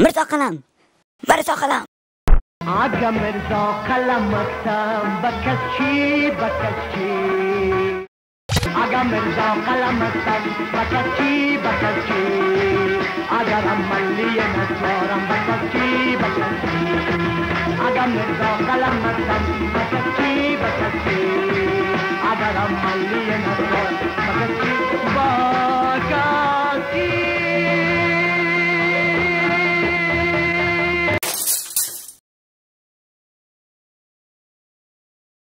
मिर्जा कलम मिर्जा कलम आगा मिर्जा कलम बकची बकची आगा मिर्जा कलम बकशी बकशी आगा रमली नसोरम बकशी बकशी आगा मिर्जा कलम बकशी बकशी आगा रमली